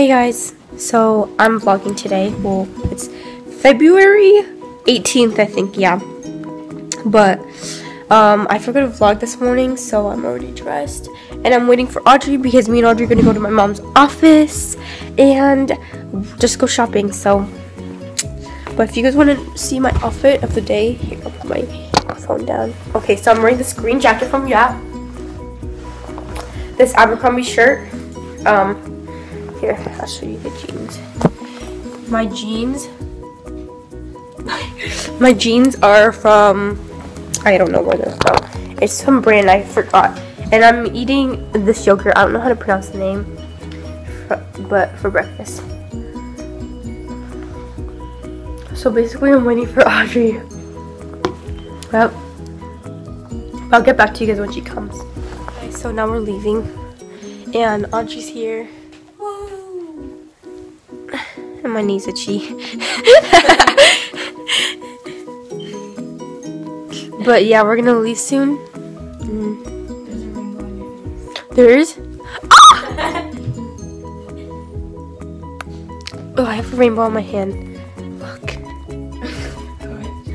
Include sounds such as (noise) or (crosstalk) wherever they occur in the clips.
Hey guys, so I'm vlogging today. Well, it's February 18th, I think, yeah. But um, I forgot to vlog this morning, so I'm already dressed. And I'm waiting for Audrey because me and Audrey are going to go to my mom's office and just go shopping. So, but if you guys want to see my outfit of the day, here, I'll put my phone down. Okay, so I'm wearing this green jacket from Gap. This Abercrombie shirt. Um, here, I'll show you the jeans. My jeans. (laughs) My jeans are from, I don't know where they're from. It's some brand I forgot. And I'm eating this yogurt. I don't know how to pronounce the name, but for breakfast. So basically, I'm waiting for (laughs) Audrey. Yep. I'll get back to you guys when she comes. Okay, so now we're leaving, and Audrey's here and my knees itchy. (laughs) but yeah, we're gonna leave soon. Mm. There is? Ah! oh, I have a rainbow on my hand. Look.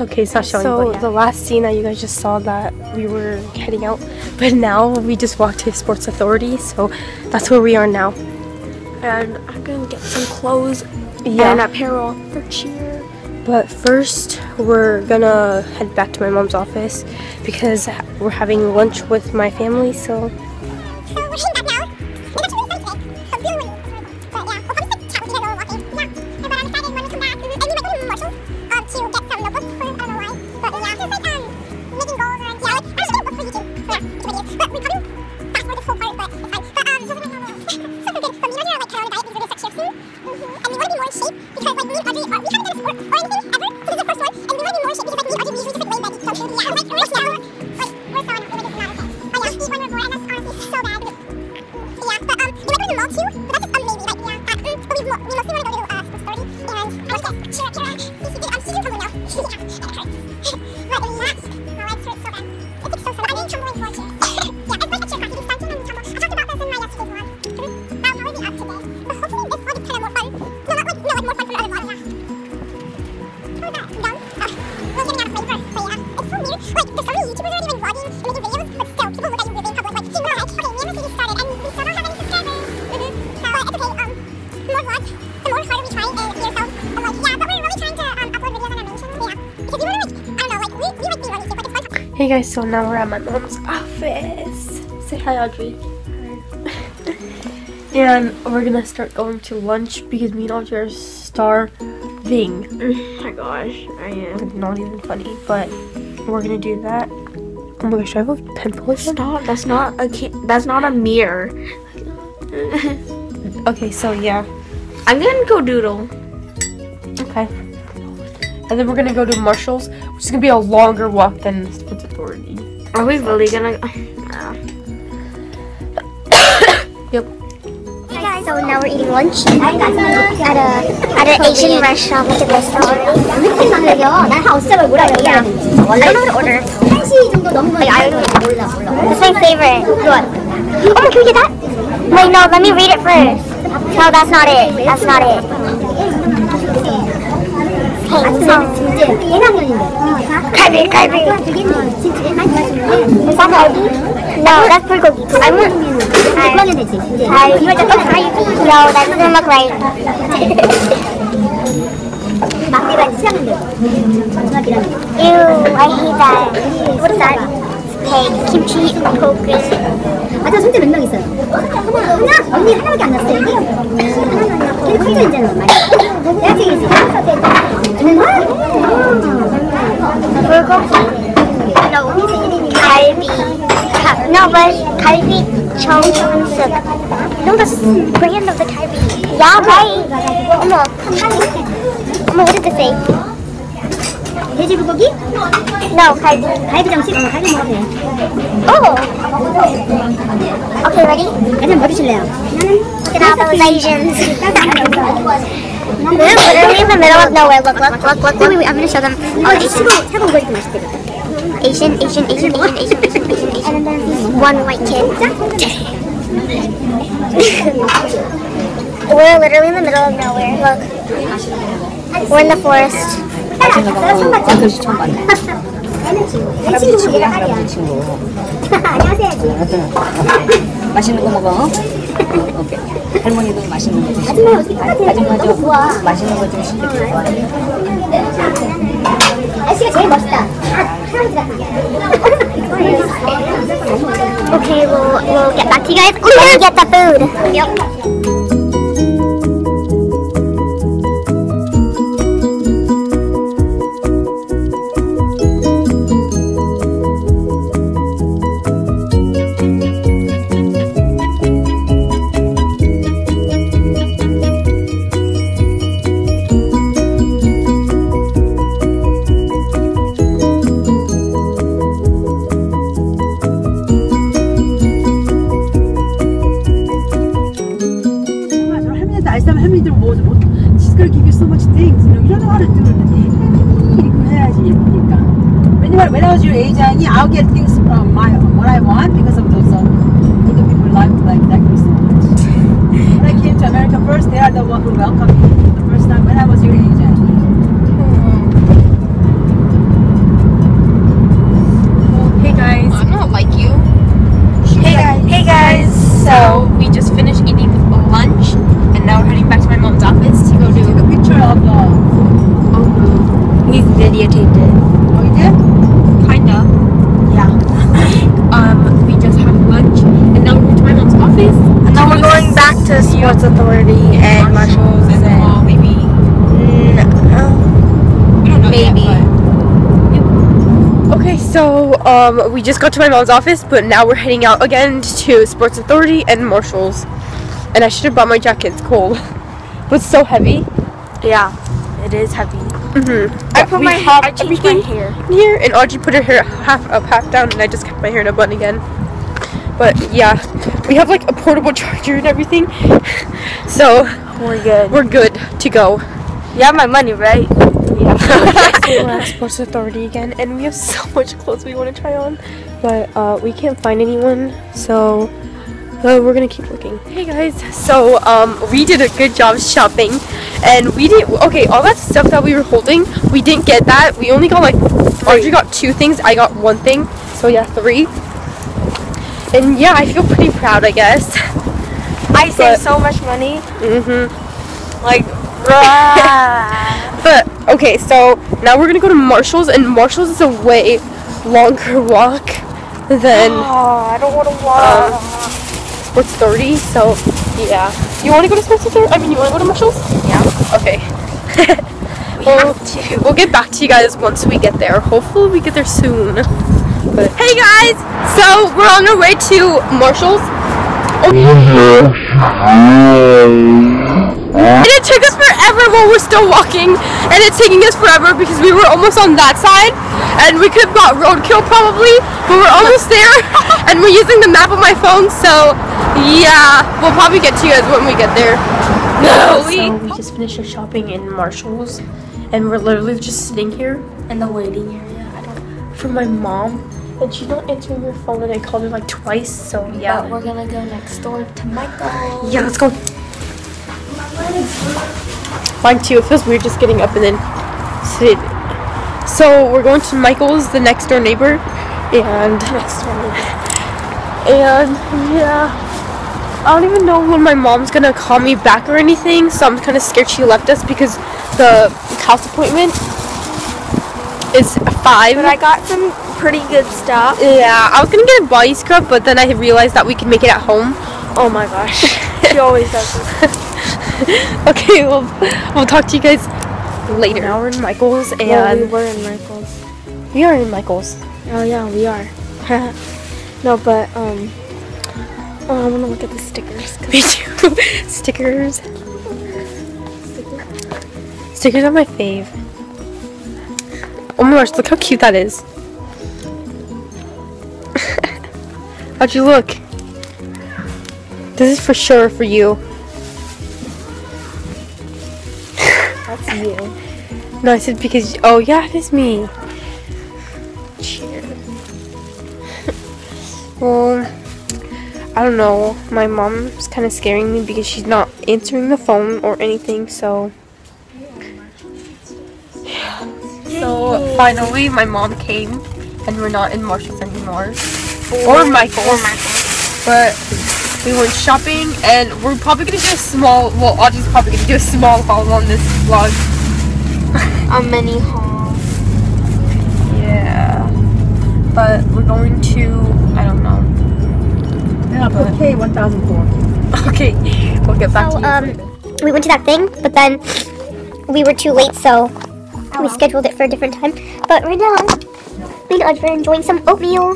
Okay, it's not showing. So the last scene that you guys just saw that we were heading out, but now we just walked to Sports Authority, so that's where we are now. And I'm gonna get some clothes yeah. and apparel for cheer. But first, we're gonna head back to my mom's office because we're having lunch with my family, so. So Hey guys, so now we're at my mom's office. Say hi, Audrey. Hi. (laughs) and we're gonna start going to lunch because me and Audrey are starving. Oh (laughs) my gosh, I am. Not even funny, but we're gonna do that. Oh my gosh, I have a pimple. Stop! That's not a that's not a mirror. (laughs) okay, so yeah, I'm gonna go doodle. Okay. And then we're gonna go to Marshall's, which is gonna be a longer walk than Sports Authority. Are we really gonna? (coughs) yep. Hey guys, so now we're eating lunch at a at an Asian restaurant with a restaurant. Yeah. I don't know what to order. Like, I don't know. It's my favorite. What? Oh, can we get that? Wait, no. Let me read it first. No, that's not it. That's not it. 맞춰 진짜 예상면인데 갈비 갈비. 진짜 많이 마시는데 사갈비 나오라 불고기. 알면 그러면 되지. 진짜 아 이거 잠깐 갈비 나오라 그놈아 갈비 막내가 시작인데. 마지막이라는 ew I hate that what's that? 백, 김치, 볶음. 아, 저 손님 몇명 있어요? 어? 하나, 언니 하나밖에 안 났어요, 여기? 갈비 정승. No, that's the brand of the 갈비. Yeah, right. 어머. 어머, what did it say? 돼지 불고기? No, 갈비. 갈비 정식? 어, 갈비 먹어도 돼. Oh. Okay, ready? 애들 뭐 드실래요? Look at all those Asians. We're literally in the middle of nowhere. Look, look, look, look, look. Wait, wait, I'm gonna show them. Oh, Asian. 차가운 거 이렇게 맛있대. Asian, Asian, Asian, Asian, Asian, Asian, Asian, Asian. One white kid. (laughs) We're literally in the middle of nowhere. Look. We're in the forest. 할아버지 친구야, 할아버지 친구. 안녕하세요. 맛있는 거 먹어. 오케이. 할머니도 맛있는 거 드시고. 아줌마 어떻게? 아줌마 좀. 맛있는 거좀 시켜. 아저씨가 제일 멋있다. 할아버지 같은 Okay, we'll, we'll get back to you guys when we get the food. Yep. When I was your age, I, yeah, I'll get things from my what I want because of those uh, other people like like that me much. when I came to America first, they are the one who welcomed me the first time when I was your age. Hey guys, I'm not like you. Hey, guys. hey guys. So we just finished eating lunch, and now we're heading back to my mom's office to go do a picture of. Uh, oh no, we videotaped it. Oh, you? Kinda. Yeah. (coughs) um, we just had lunch, and now we're going to my mom's office. And then we're going back to Sports Authority and Marshalls and the mall, maybe. Mm, know Maybe. Yet, Okay, so um, we just got to my mom's office, but now we're heading out again to Sports Authority and Marshalls. And I should have bought my jacket. It's cold, but (laughs) it's so heavy. yeah, it is heavy. Mm-hmm. I put my hair. I changed my hair. here, and Audrey put her hair half up, half down, and I just kept my hair in a bun again. But yeah, we have like a portable charger and everything, (laughs) so We're good. we're good to go. You have my money, right? (laughs) Yeah. (laughs) we're at Sports Authority again, and we have so much clothes we want to try on, but uh, we can't find anyone, so uh, we're gonna keep looking. Hey guys, so um, we did a good job shopping, and we didn't. okay. All that stuff that we were holding, we didn't get that. We only got like Audrey got two things. I got one thing, so yeah, three. And yeah, I feel pretty proud, I guess. I saved so much money. Mhm. Like. (laughs) But okay, so now we're gonna go to Marshalls, and Marshalls is a way longer walk than oh, (gasps) I don't want to um, walk. Sports Authority. So yeah, you want to go to Authority? I mean, you want to go to Marshalls? Yeah. Okay. (laughs) we'll, we'll get back to you guys once we get there. Hopefully, we get there soon. But hey guys, so we're on our way to Marshalls. Oh. And it took us forever while we're still walking, and it's taking us forever because we were almost on that side, and we could have got roadkill probably, but we're almost there, (laughs) and we're using the map on my phone, so yeah, we'll probably get to you guys when we get there. No, we, we just finished our shopping in Marshalls, and we're literally just sitting here In the waiting area. I don't. for my mom, and she's not answering her phone, and I called her like twice, so yeah. But we're gonna go next door to Michael. Yeah, let's go. Mine too. It feels weird just getting up and then sit. So we're going to Michael's, the next door neighbor, and next door neighbor. And yeah, I don't even know when my mom's gonna call me back or anything. So I'm kind of scared she left us because the house appointment is five. But I got some pretty good stuff. yeah, I was gonna get a body scrub, but then I realized that we could make it at home. Oh my gosh. (laughs) she always does this. (laughs) okay, well, we'll talk to you guys later. Now we're in Michael's, and Yeah, we were in Michael's. we are in Michael's. Oh yeah, we are. (laughs) no, but um, oh, I want to look at the stickers. (laughs) Me too. Stickers. Stickers are my fave. Oh my gosh, look how cute that is. (laughs) How'd you look? This is for sure for you. That's you. No, I said because. Oh, yeah, it is me. Cheers. well, I don't know. My mom's kind of scaring me because she's not answering the phone or anything. So. So finally, my mom came, and we're not in Marshalls anymore, or Michael, Or Michael's. But we went shopping, and we're probably gonna do a small. Well, Audrey's probably gonna do a small haul on this vlog. (laughs) A mini haul. Yeah. But we're going to. I don't know. Yeah, put K 1004. Okay, we'll get back So, to you. um, we went to that thing, but then we were too late, so we scheduled it for a different time. But right now, me and Audrey are enjoying some oatmeal.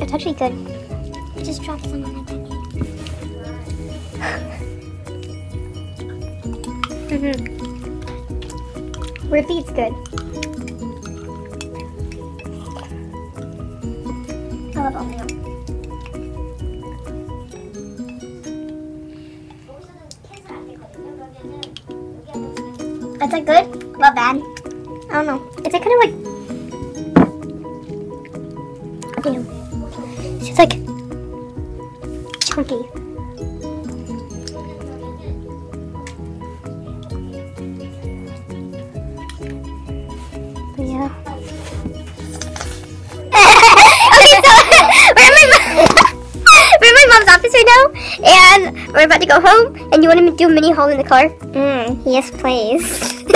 It's actually good. I just dropped some on my pancake. Rippy, it's good. Love oatmeal. Is that good? Not bad. I don't know. Is it kind of like? About to go home. And you want to do a mini haul in the car? Mm, yes, please. (laughs)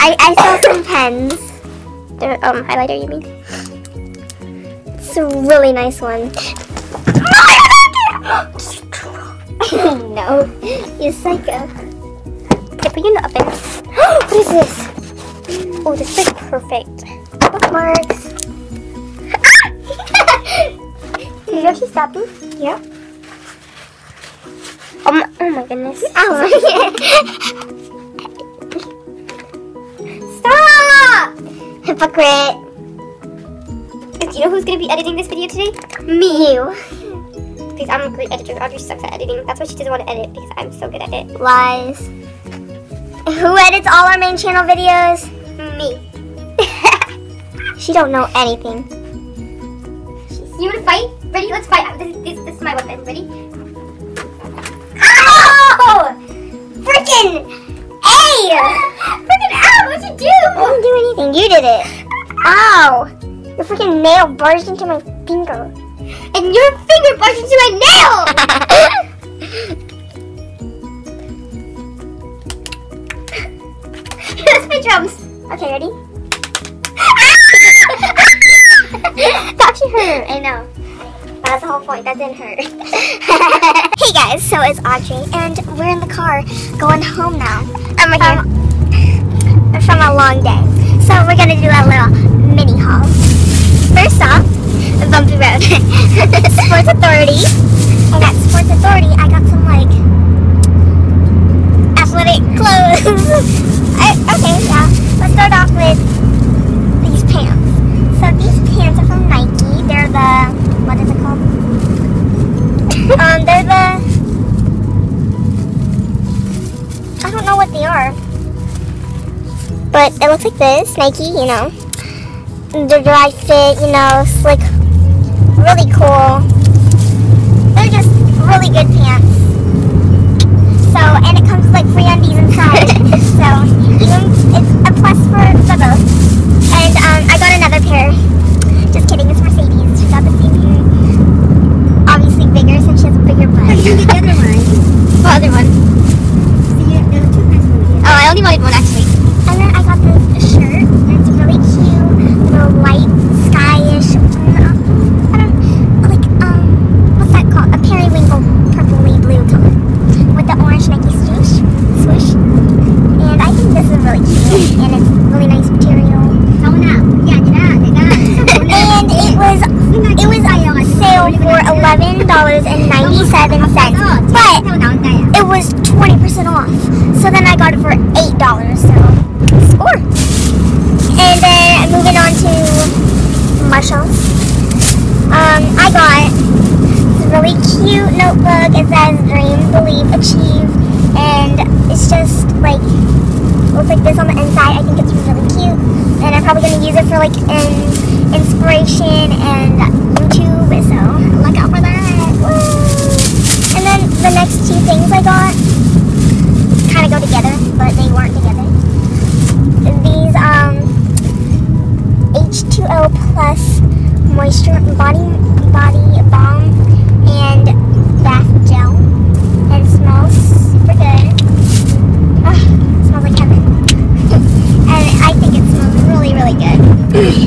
I I saw some pens. They're um highlighter, you mean? It's a really nice one. (gasps) no, you psycho. Okay, put you in the oven. (gasps) what is this? Oh, this is perfect. Bookmarks. Did (laughs) you actually stop me? Yeah. Oh my, oh my goodness. (laughs) Oh, Stop! Hypocrite. Do you know who's going to be editing this video today? Me. You. Because I'm a great editor. Audrey sucks at editing. That's why she doesn't want to edit because I'm so good at it. Lies. Who edits all our main channel videos? Me. (laughs) she don't know anything. You want to fight? Ready? Let's fight. This, this, this is my weapon. Ready? Oh! Ow! Freaking A! Freaking ow! What'd you do? I didn't do anything. You did it. Ow! Your freaking nail barged into my finger. And your finger barged into my nail! That's my drums. Okay, ready? (laughs) (laughs) that actually hurt. I know. That's the whole point. That didn't hurt. (laughs) hey guys, so it's Audrey, and we're in the car going home now. I'm right here. From a long day. So we're gonna do a little mini haul. First off, Bumpy Road. (laughs) Sports Authority. And at Sports Authority, I got some like athletic clothes. (laughs) it looks like this, Nike, you know. They're dry fit, you know, slick, really cool. They're just really good pants. So, and it comes with like free undies inside. (laughs) so, So then I got it for $8. So score. And then moving on to Marshalls. Um, I got this really cute notebook. It says dream, believe, achieve. And it's just like looks like this on the inside. I think it's really cute, and I'm probably gonna use it for like an inspiration and YouTube. So look out for that. Woo! And then the next two things I got kind of go together, but they weren't together. These um H2O plus moisture body body balm and bath gel and it smells super good. Ah, it smells like heaven. and I think it smells really, really good.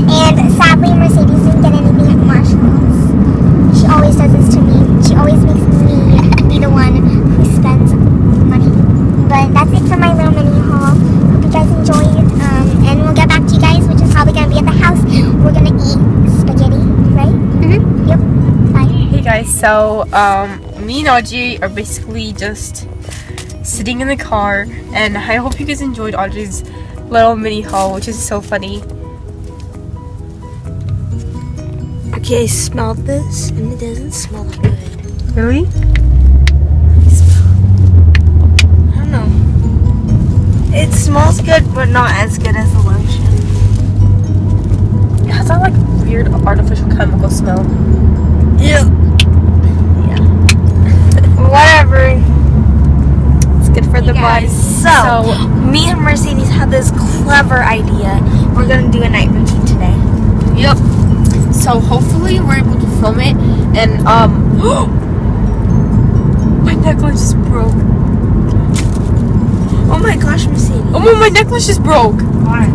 and sadly, Mercedes didn't get anything at Marshalls. She always does this to me. She always makes me be the one who spends money. But that's it for my little mini haul. Hope you guys enjoyed. Um, and we'll get back to you guys, which is probably going to be at the house. We're going to eat spaghetti, right? Mm-hmm. Yep. Bye. Hey guys, so um, me and Audrey are basically just sitting in the car, and I hope you guys enjoyed Audrey's little mini haul, which is so funny. Okay, I smelled this and it doesn't smell good. Really? I don't know. It smells good, but not as good as the lotion. It has that like weird artificial chemical smell. Yeah. Whatever. It's good for the body. So, so- me and Mercedes had this clever idea. We're gonna do a night routine today. Yep. So hopefully we're able to film it, and um, (gasps) my necklace just broke. Oh my gosh, Mercedes. Oh my, my necklace just broke. Why?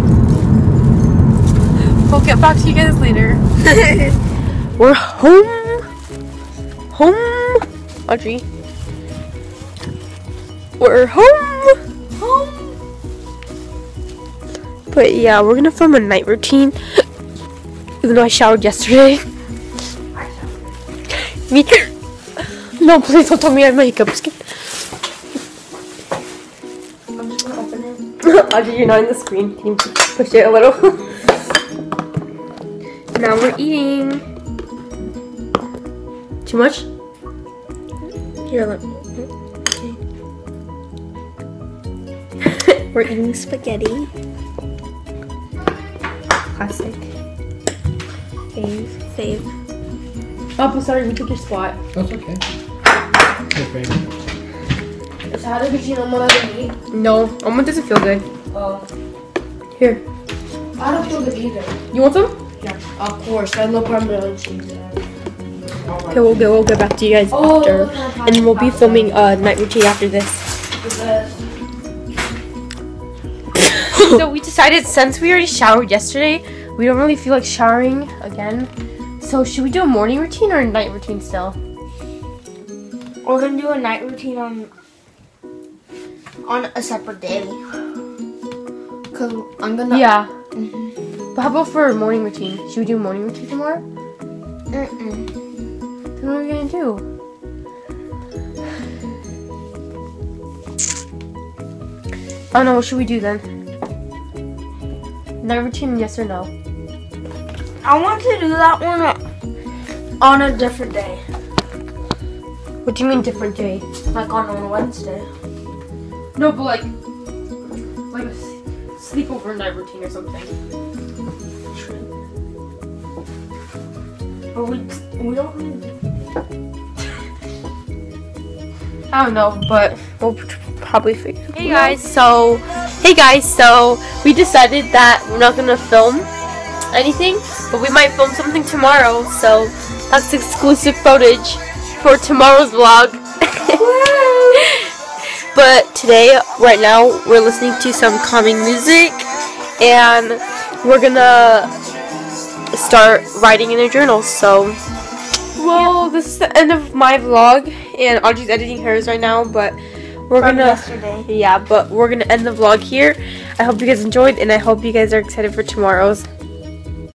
We'll get back to you guys later. (laughs) We're home. Home. Audrey. We're home. Home. But yeah, we're gonna film a night routine. Even though I showered yesterday. Me. No, please don't tell me I have makeup skin. I'm just gonna open it. Audrey, you're not in the screen. Can you push it a little? (laughs) now we're eating. Too much? Here, look. We're eating spaghetti. Classic. Fave. Fave. Oh, sorry, we took your spot. That's okay. Okay. No, almond doesn't feel good. Oh, Here, I don't feel good either. you want some? Yeah, of course. I love parmesan cheese. Okay, we'll get we'll get back to you guys Oh, after, and we'll be filming a night routine after this. So we decided since we already showered yesterday, we don't really feel like showering again. So should we do a morning routine or a night routine still? We're gonna do a night routine on on a separate day. Cause I'm gonna. Yeah. Mm-hmm. But how about for a morning routine? Should we do a morning routine tomorrow? Mm-mm. Then what are we gonna do? Oh no, what should we do then? Night routine, yes or no? I want to do that one on a different day, What do you mean different day? like on a Wednesday. No, but like, like a sleepover night routine or something. But we we don't need. I don't know, but we'll p- probably. Hey guys, so hey guys, so we decided that we're not gonna film anything, but we might film something tomorrow. So that's exclusive footage for tomorrow's vlog. (laughs) but today, right now, we're listening to some calming music, and we're gonna start writing in a journal. So. Well, this is the end of my vlog, and Audrey's editing hers right now, but we're From gonna. yesterday. Yeah, but we're gonna end the vlog here. I hope you guys enjoyed, and I hope you guys are excited for tomorrow's.